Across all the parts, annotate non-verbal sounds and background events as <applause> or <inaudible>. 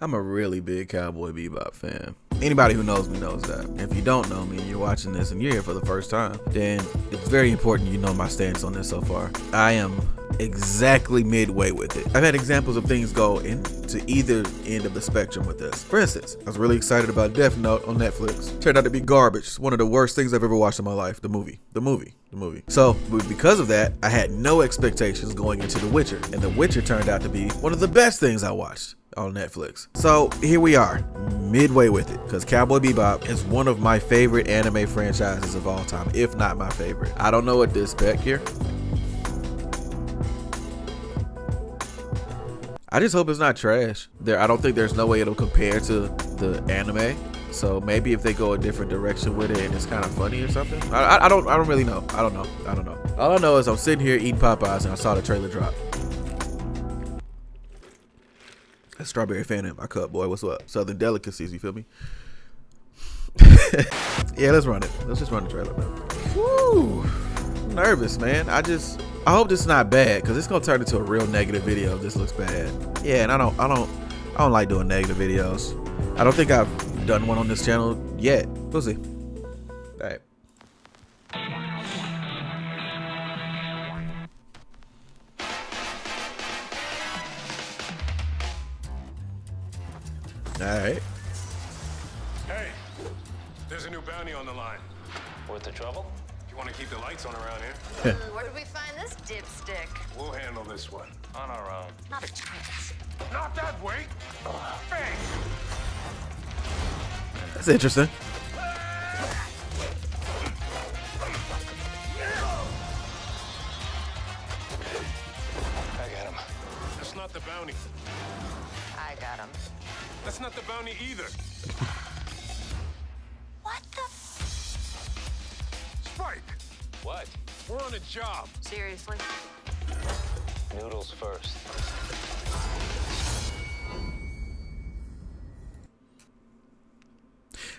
I'm a really big Cowboy Bebop fan. Anybody who knows me knows that. If you don't know me and you're watching this and you're here for the first time, then it's very important you know my stance on this so far. I am exactly midway with it. I've had examples of things go into either end of the spectrum with this. For instance, I was really excited about Death Note on Netflix. Turned out to be garbage. It's one of the worst things I've ever watched in my life. The movie. The movie. The movie. So, because of that, I had no expectations going into The Witcher. And The Witcher turned out to be one of the best things I watched on Netflix. So here we are, midway with it, because Cowboy Bebop is one of my favorite anime franchises of all time, if not my favorite. I don't know what this spec here. I just hope it's not trash. There, I don't think there's no way it'll compare to the anime. So maybe if they go a different direction with it and it's kind of funny or something. I, I, I, don't I don't really know. I don't know. I don't know. All I know is I'm sitting here eating Popeyes and I saw the trailer drop. Strawberry fan in my cup, boy. What's up? Southern delicacies, you feel me? <laughs> yeah, let's run it. Let's just run the trailer, man. Woo! I'm nervous, man. I just I hope this is not bad because it's gonna turn into a real negative video if this looks bad. Yeah, and I don't, I don't, I don't like doing negative videos. I don't think I've done one on this channel yet. We'll see. All right. Hey, there's a new bounty on the line. Worth the trouble? You want to keep the lights on around here? <laughs> Hmm, where did we find this dipstick? We'll handle this one. On our own. Not a chance. Not that way. Bang! That's interesting. I got him. That's not the bounty either. What the? Spike, What? we're on a job. Seriously? Noodles first.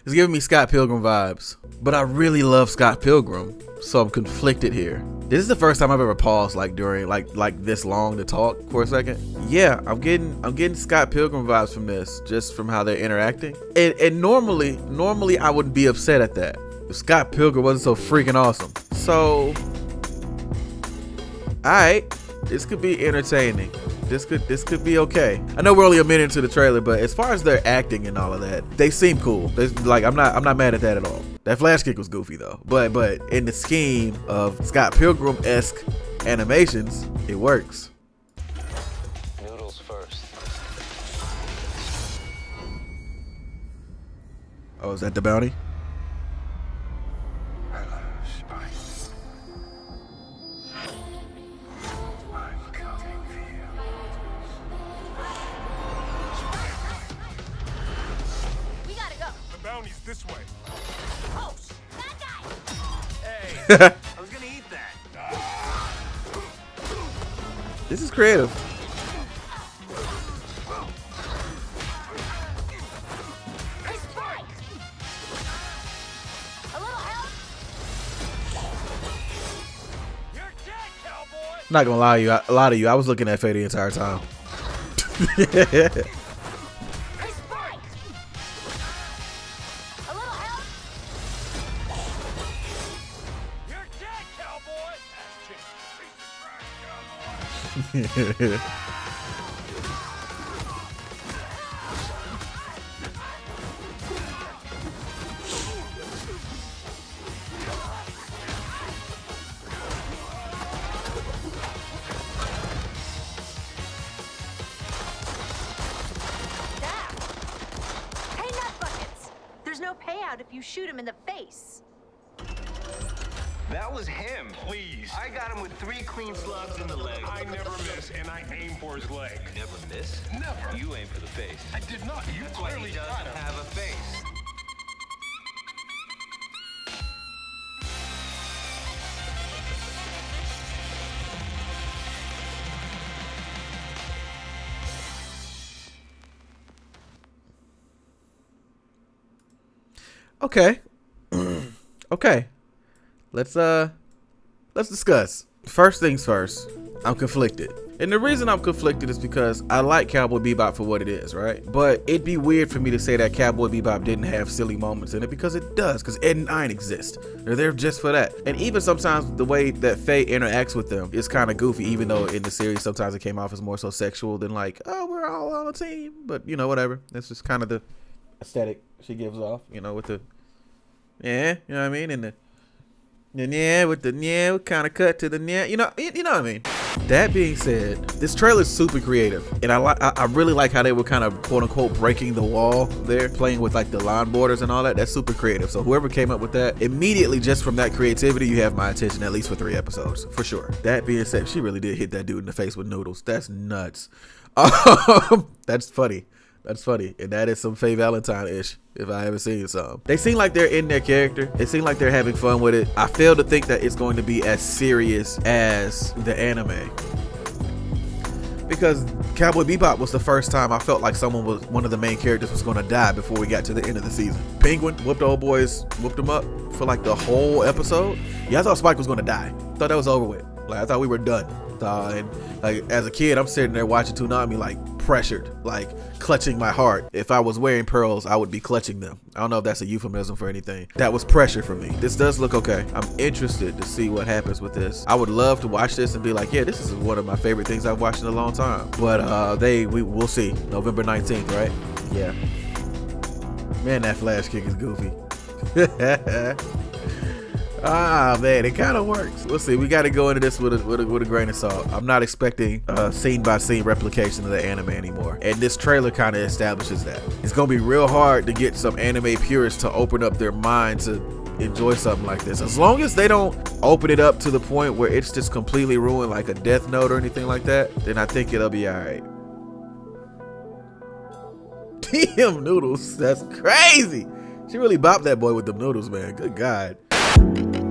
It's giving me Scott Pilgrim vibes, but I really love Scott Pilgrim, so I'm conflicted here. This is the first time I've ever paused like during like like this long to talk for a second. Yeah, I'm getting I'm getting Scott Pilgrim vibes from this, just from how they're interacting. And and normally normally I wouldn't be upset at that if Scott Pilgrim wasn't so freaking awesome. So, alright, this could be entertaining. This could this could be okay. I know we're only a minute into the trailer, but as far as their acting and all of that, they seem cool. They, like I'm not I'm not mad at that at all. That flash kick was goofy though, but but in the scheme of Scott Pilgrim esque animations, it works. Noodles first. Oh, is that the bounty? I was gonna eat that. This is creative. Not gonna lie to you, a lot of you, I was looking at Faye the entire time. <laughs> if you shoot him in the face. That was him. Please. I got him with three clean slugs in the leg. I never miss, and I aim for his leg. never miss. Never. You aim for the face. I did not. You That's why clearly he doesn't got him. have a face. Okay. <clears throat> okay. Let's uh let's discuss. First things first. I'm conflicted. And the reason I'm conflicted is because I like Cowboy Bebop for what it is, right? But it'd be weird for me to say that Cowboy Bebop didn't have silly moments in it because it does, because Ed and Ein exist. They're there just for that. And even sometimes the way that Faye interacts with them is kind of goofy, even though in the series sometimes it came off as more so sexual than like, oh, we're all on a team. But you know, whatever. That's just kind of the aesthetic she gives off, you know, with the yeah, you know what I mean? And the yeah, with the yeah, kind of cut to the yeah, you know, you, know what I mean. That being said, this trailer is super creative, and I like, I, I really like how they were kind of quote unquote breaking the wall there, playing with like the line borders and all that. That's super creative. So whoever came up with that, immediately just from that creativity, you have my attention at least for three episodes for sure. That being said, she really did hit that dude in the face with noodles. That's nuts. <laughs> Um, that's funny. That's funny. And that is some Faye Valentine ish, if I ever seen some. They seem like they're in their character. They seem like they're having fun with it. I fail to think that it's going to be as serious as the anime. Because Cowboy Bebop was the first time I felt like someone was one of the main characters was gonna die before we got to the end of the season. Penguin whooped old boys, whooped him up for like the whole episode. Yeah, I thought Spike was gonna die. Thought that was over with. Like I thought we were done. Uh, and like as a kid, I'm sitting there watching Toonami like pressured, like clutching my heart. If I was wearing pearls, I would be clutching them. I don't know if that's a euphemism for anything. That was pressure for me. This does look okay. I'm interested to see what happens with this. I would love to watch this and be like, yeah, this is one of my favorite things I've watched in a long time. But uh, they, we, we'll see. November 19th, right? Yeah. Man, that flash kick is goofy. <laughs> Ah man, it kind of works. We'll see. We got to go into this with a, with a, with a grain of salt. I'm not expecting a scene by scene replication of the anime anymore, and this trailer kind of establishes that. It's gonna be real hard to get some anime purists to open up their mind to enjoy something like this. As long as they don't open it up to the point where it's just completely ruined, like a Death Note or anything like that, then I think it'll be all right. <laughs> Damn noodles, that's crazy. She really bopped that boy with the noodles, man. Good God. Thank you.